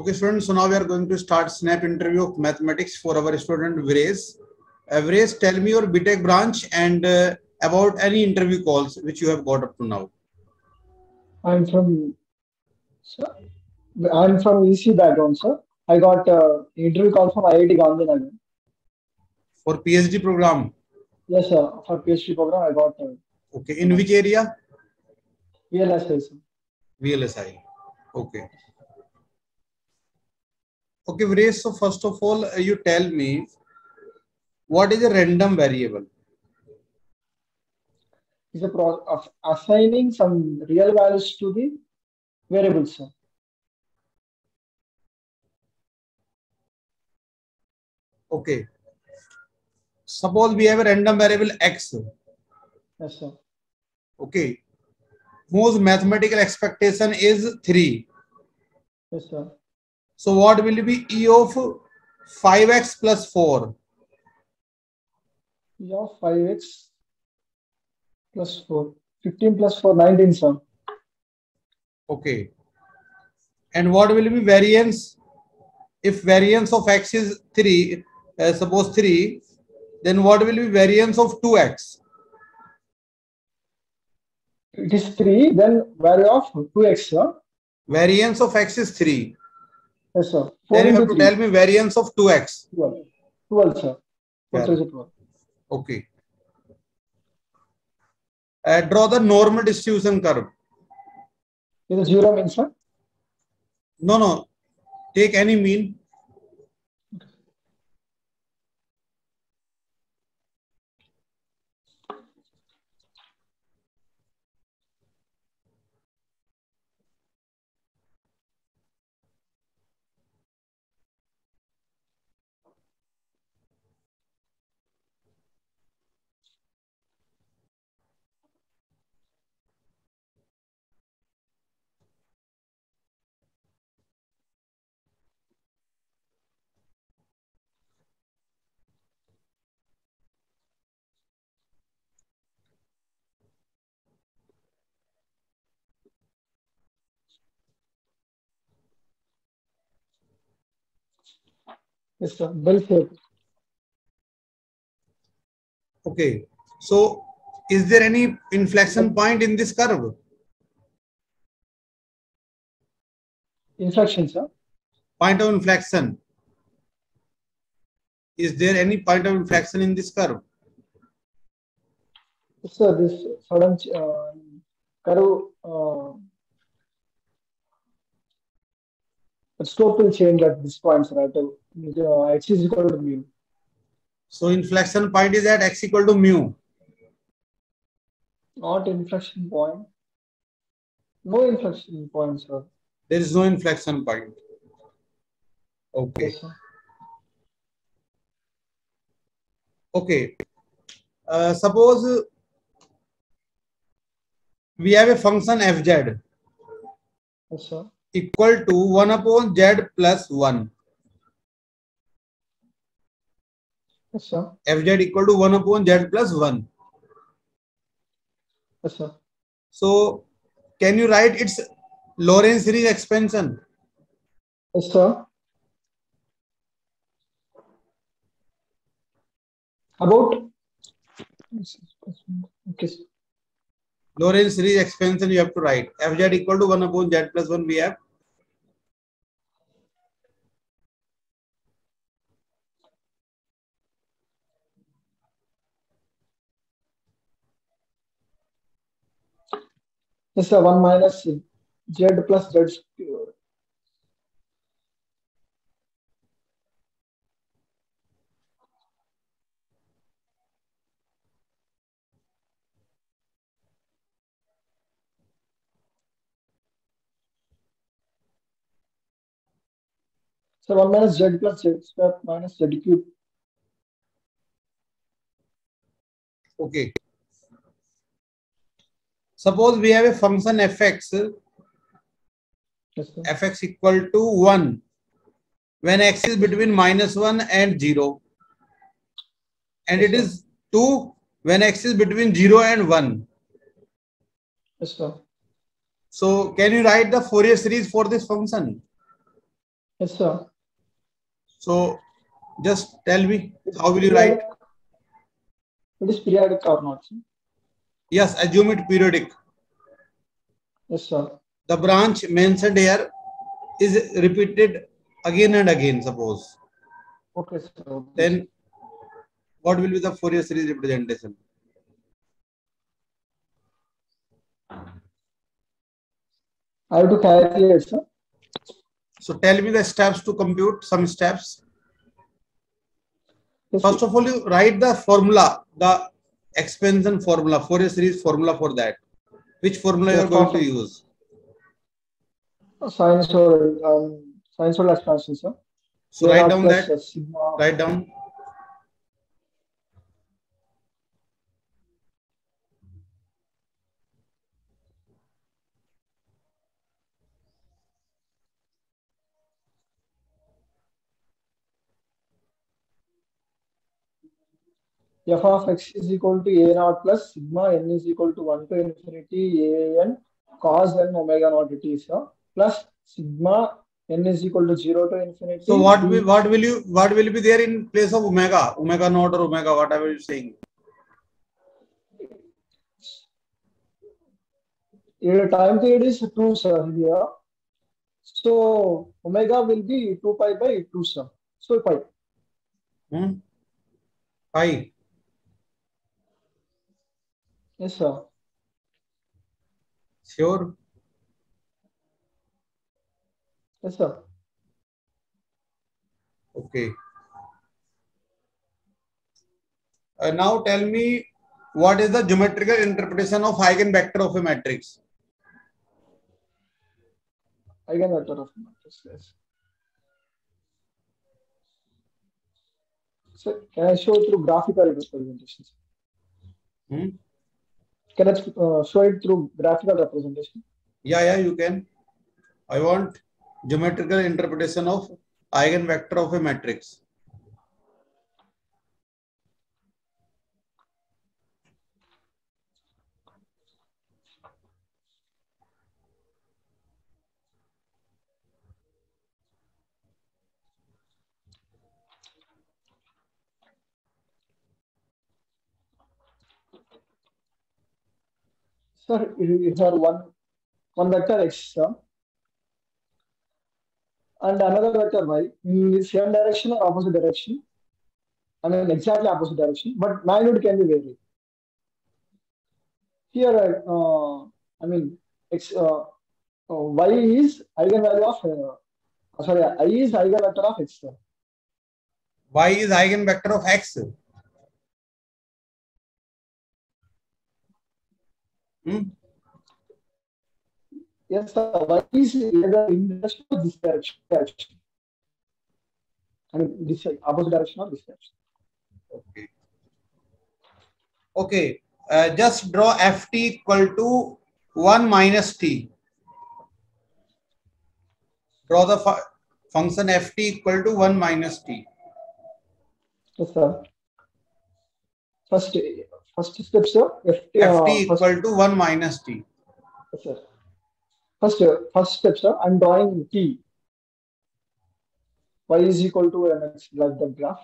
Okay students, so now we are going to start snap interview of mathematics for our student Vires. Uh, Vires, tell me your BTEC branch and uh, about any interview calls which you have got up to now. I'm from, sir, I'm from EC background, sir. I got uh, interview call from IIT Gandhinagar. For PhD program? Yes, sir. For PhD program, I got. Uh, okay, in which area? VLSI, sir. VLSI. Okay. Okay, Viresh, so first of all, uh, you tell me what is a random variable? It's a process of assigning some real values to the variables. Sir. Okay. Suppose we have a random variable x. Yes, sir. Okay. Whose mathematical expectation is 3. Yes, sir. So what will be E of 5x plus 4? E of 5x plus 4. 15 plus 4, 19 sir. Okay. And what will be variance? If variance of x is 3, uh, suppose 3, then what will be variance of 2x? It is 3, then value of 2x, sir. Variance of x is 3. Yes, sir. Four Then you have to 3. tell me variance of 2x. 12, 12 sir. Yeah. Okay. Uh, draw the normal distribution curve. It is zero mean, sir? No, no. Take any mean. Yes, sir. Well said. Okay. So, is there any inflection point in this curve? Inflection, sir. Point of inflection. Is there any point of inflection in this curve? Yes, sir. This sudden uh, curve. Uh, slope will change at this point, sir, at uh, x is equal to mu. So inflection point is at x equal to mu. Not inflection point. No inflection point, sir. There is no inflection point. Okay. Yes, okay. Uh, suppose we have a function fz. Yes, sir equal to 1 upon z plus 1. Yes, sir. Fz equal to 1 upon z plus 1. Yes, sir. So, can you write its Lorentz series expansion? Yes, sir. About? Okay, sir. Lorentz series expansion you have to write. Fz equal to one upon z plus one. we have. This one minus z plus z So 1 minus z plus z square minus z cube. Okay. Suppose we have a function fx. Yes, fx equal to 1. When x is between minus 1 and 0. And yes, it is 2 when x is between 0 and 1. Yes, sir. So can you write the Fourier series for this function? Yes, sir. So just tell me, how will you write? It is periodic or not? Yes, assume it periodic. Yes, sir. The branch mentioned here is repeated again and again, suppose. Okay, sir. Then what will be the Fourier series representation? I have to calculate, sir. So tell me the steps to compute some steps. First of all, you write the formula, the expansion formula, Fourier series formula for that. Which formula you are going to use? Uh, sinusoidal, um, sinusoidal expansion, sir. So write down that. Uh, sigma. Write down. f of x is equal to a naught plus sigma n is equal to 1 to infinity a n cos n omega naught it is here plus sigma n is equal to 0 to infinity so what will what will you what will be there in place of omega omega naught or omega whatever you saying your time period is 2 sir here so omega will be 2 pi by 2 sir so pi hmm pi yes sir sure yes sir okay uh, now tell me what is the geometrical interpretation of eigenvector of a matrix eigenvector of a matrix yes so can i show through graphical representations hmm Can I uh, show it through graphical representation? Yeah, yeah, you can. I want geometrical interpretation of eigenvector of a matrix. So it's our one one vector x and another vector y in the same direction or opposite direction. I mean exactly opposite direction, but magnitude can be varied. Here, uh, I mean x uh, y is eigenvalue of uh, sorry, i is eigenvector of x. Y is eigenvector of x. Hmm? Yes, sir. What is the industrial direction? I mean, this opposite direction or this direction. Okay. Okay. Uh, just draw ft equal to 1 minus t. Draw the fu function ft equal to 1 minus t. Yes, sir. First, First step, sir. Ft, uh, Ft equal to 1 minus t. Sir. First, uh, first step, sir. I'm drawing t. y is equal to mx, like the graph.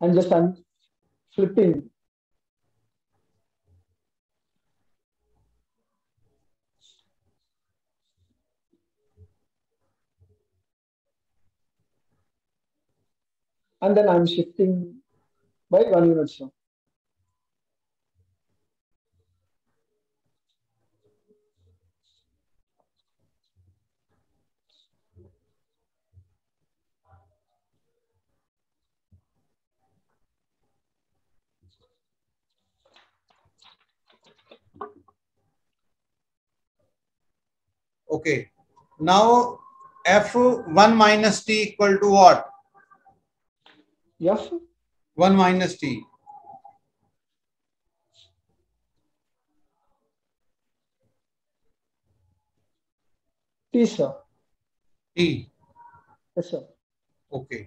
And just I'm flipping and then I'm shifting by one unit. So Okay. Now f 1 minus t equal to what? Yes. 1 minus t. T, sir. T. Yes, sir. Okay.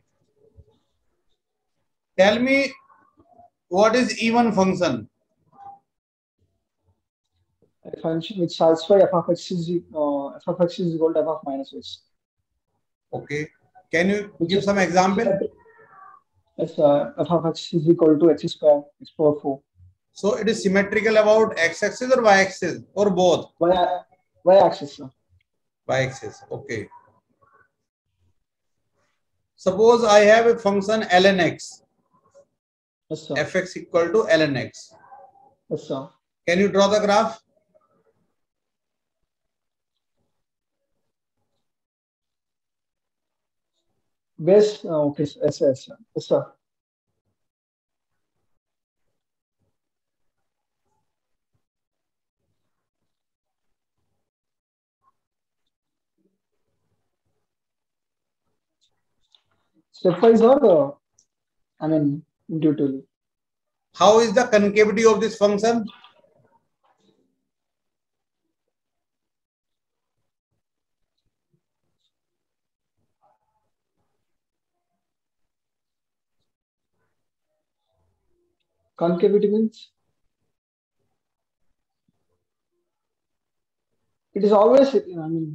Tell me what is even function? A function which satisfy f of x is uh, know, f of x is equal to f of minus x. Okay. Can you give some example? Yes, uh, f of x is equal to x square, x power 4. So it is symmetrical about x-axis or y-axis or both? Y-axis, y axis sir. y-axis, okay. Suppose I have a function ln x. Yes, sir. fx equal to ln x. Yes, sir. Can you draw the graph? Base okay ऐसा ऐसा ऐसा stepwise or uh, I mean intuitively. How is the concavity of this function? concavity means it is always i mean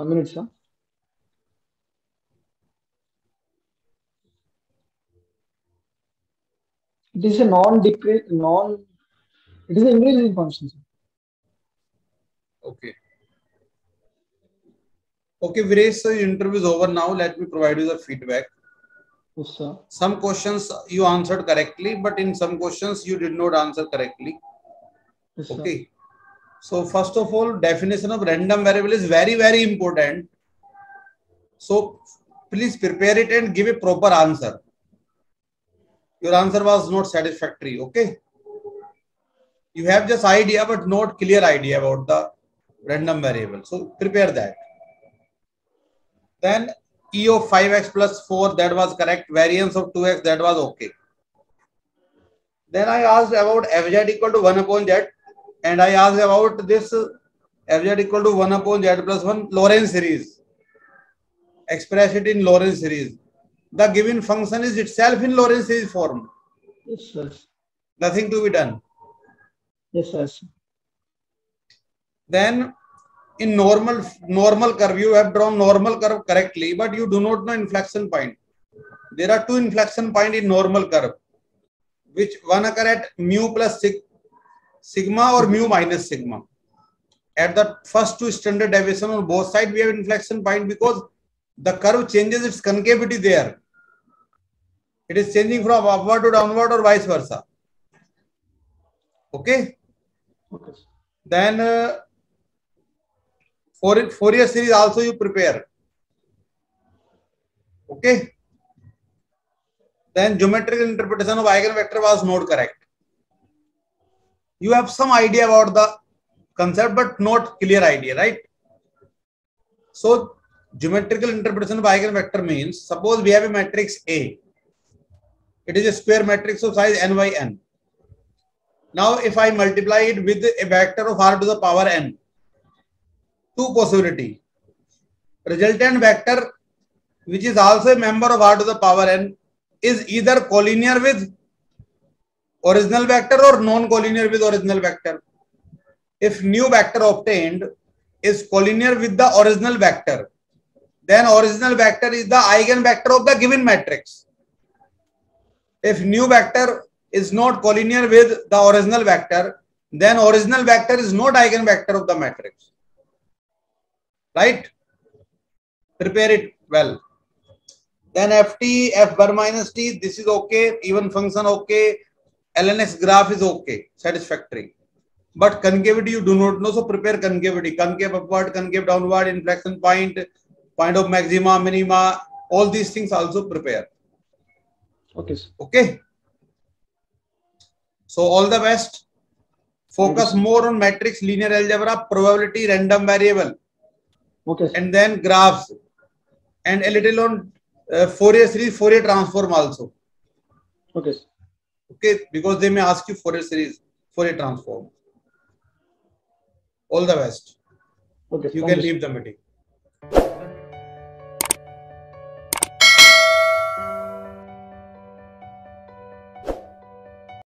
one minute sir it is a non decrease non it is an increasing function sir. okay okay Viresh, so your interview is over now let me provide you the feedback Yes, sir. Some questions you answered correctly, but in some questions you did not answer correctly. Yes, okay. So first of all, definition of random variable is very, very important. So please prepare it and give a proper answer. Your answer was not satisfactory. Okay. You have just idea, but not clear idea about the random variable. So prepare that. Then E of 5x plus 4, that was correct. Variance of 2x, that was okay. Then I asked about fz equal to 1 upon z. And I asked about this fz equal to 1 upon z plus 1 Lorentz series. Express it in Lorentz series. The given function is itself in Lorentz series form. Yes, sir. Nothing to be done. Yes, sir. Then in normal normal curve you have drawn normal curve correctly but you do not know inflection point there are two inflection point in normal curve which one occur at mu plus sig sigma or mu minus sigma at the first two standard deviation on both side we have inflection point because the curve changes its concavity there it is changing from upward to downward or vice versa okay okay then uh, Fourier, series also you prepare. Okay. Then geometrical interpretation of eigenvector was not correct. You have some idea about the concept, but not clear idea, right? So geometrical interpretation of eigenvector means suppose we have a matrix A. It is a square matrix of size n by n. Now if I multiply it with a vector of r to the power n, two possibility. Resultant vector, which is also a member of r to the power n, is either collinear with original vector or non-collinear with original vector. If new vector obtained is collinear with the original vector, then original vector is the eigenvector of the given matrix. If new vector is not collinear with the original vector, then original vector is not eigenvector of the matrix right? Prepare it well. Then ft, f bar minus t, this is okay, even function okay, LNS graph is okay, satisfactory. But concavity you do not know, so prepare concavity, concave upward, concave downward, inflection point, point of maxima, minima, all these things also prepare. Okay. Sir. Okay. So all the best. Focus more on matrix linear algebra, probability, random variable. Okay. And then graphs and a little on uh, Fourier series, Fourier transform also. Okay. Okay, because they may ask you Fourier series, Fourier transform. All the best. Okay. You can leave the meeting.